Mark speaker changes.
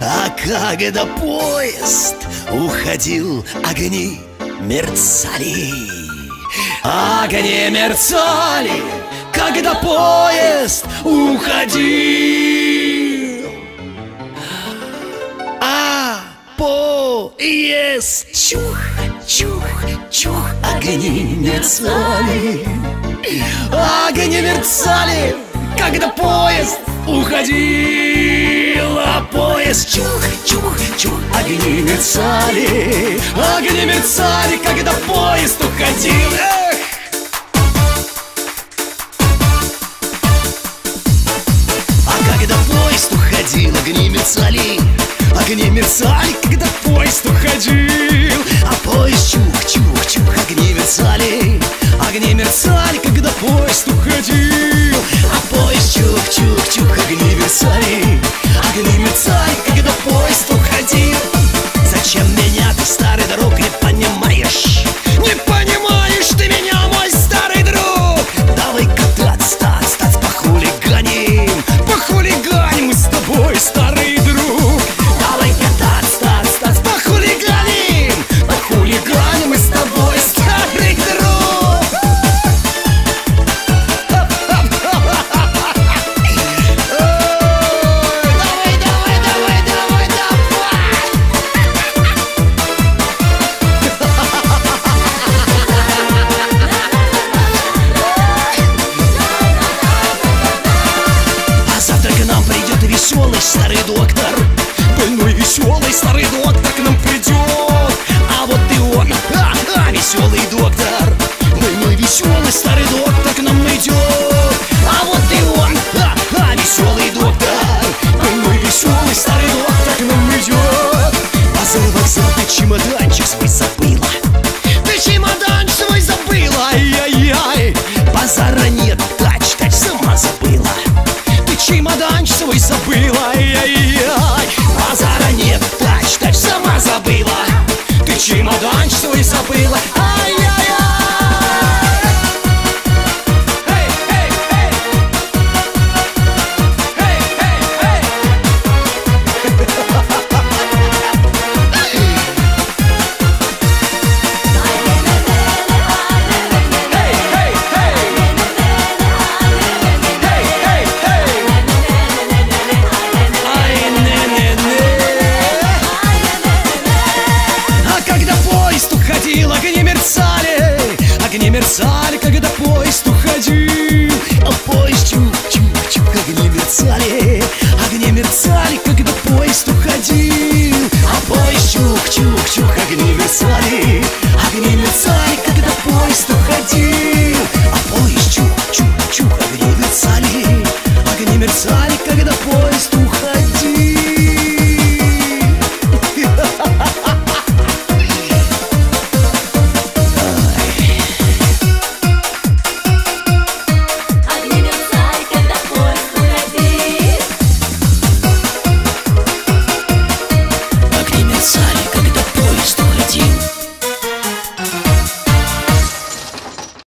Speaker 1: А когда поезд уходил, огни мерцали. Огни мерцали, когда поезд уходил. А поезд чух, чух, чух Огни мерцали. Огни мерцали, когда поезд уходил А поезд. Чух, чух, чух. Огни мерцали, огни мерцали, когда поезд уходил. Эх! А когда поезд уходил, огни мерцали Огни мерцали, когда поезд уходил. А поезд чух-чух-чух, огни мерцали Огни мерцали, когда поезд уходил огни بس أريد واقدر поезд уходил, огни мерцали Огни мерцали, когда поезд уходил. А поезд чух-чух-чух, огни мерцали Огни мерцали, когда поезд уходил. А поезд чух-чух-чух, огни мерцали Огни мерцали, когда поезд уходил